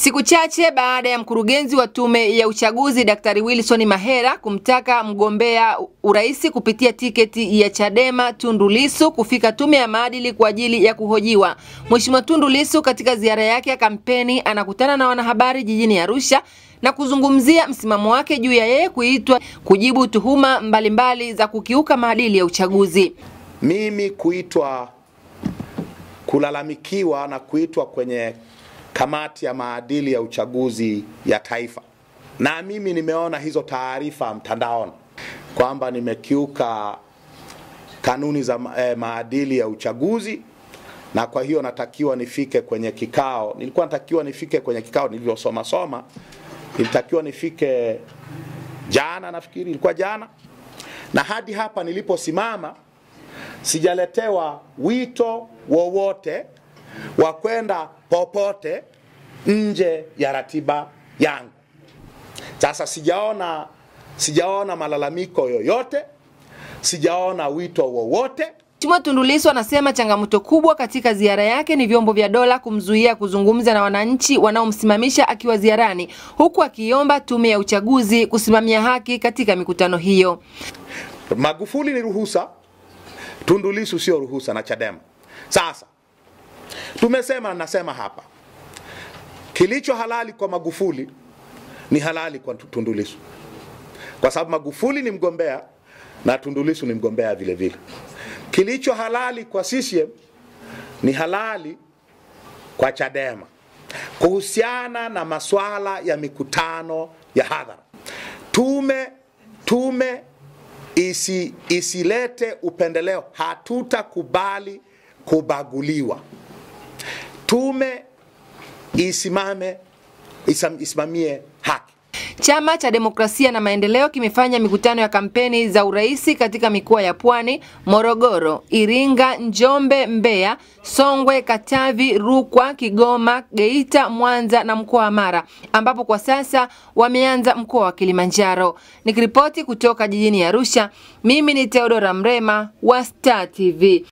Siku chache baada ya mkurugenzi wa tume ya uchaguzi Daktari Wilson Mahera kumtaka mgombea urais kupitia tiketi ya Chadema Tundu Lissu kufika tume ya maadili kwa ajili ya kuhojiwa, Mheshimiwa Tundu Lissu katika ziara yake ya kampeni anakutana na wanahabari jijini Arusha na kuzungumzia msimamo wake juu ya yeye kuitwa kujibu tuhuma mbalimbali mbali za kukiuka maadili ya uchaguzi. Mimi kuitwa kulalamikiwa na kuitwa kwenye kamati ya maadili ya uchaguzi ya taifa, na mimi nimeona hizo taarifa mtandaoni kwamba nimekiuka kanuni za eh, maadili ya uchaguzi, na kwa hiyo natakiwa nifike kwenye kikao. Nilikuwa natakiwa nifike kwenye kikao nilivyosoma soma, nilitakiwa nifike jana, nafikiri ilikuwa jana, na hadi hapa niliposimama sijaletewa wito wowote wa kwenda popote nje ya ratiba yangu. Sasa sijaona sijaona malalamiko yoyote, sijaona wito wowote. Mheshimiwa Tundu Lissu anasema changamoto kubwa katika ziara yake ni vyombo vya dola kumzuia kuzungumza na wananchi wanaomsimamisha akiwa ziarani, huku akiomba tume ya uchaguzi kusimamia haki katika mikutano hiyo. Magufuli ni ruhusa, Tundu Lissu sio ruhusa na Chadema. Sasa tumesema, nasema hapa, kilicho halali kwa Magufuli ni halali kwa Tundulisu, kwa sababu Magufuli ni mgombea na Tundulisu ni mgombea vile vile. Kilicho halali kwa CCM ni halali kwa Chadema kuhusiana na maswala ya mikutano ya hadhara. Tume tume isi, isilete upendeleo. Hatutakubali kubaguliwa. Tume isimame isam, isimamie haki. Chama cha Demokrasia na Maendeleo kimefanya mikutano ya kampeni za urais katika mikoa ya Pwani, Morogoro, Iringa, Njombe, Mbeya, Songwe, Katavi, Rukwa, Kigoma, Geita, Mwanza na mkoa wa Mara, ambapo kwa sasa wameanza mkoa wa Kilimanjaro. Nikiripoti kutoka jijini Arusha, mimi ni Theodora Mrema wa Star TV.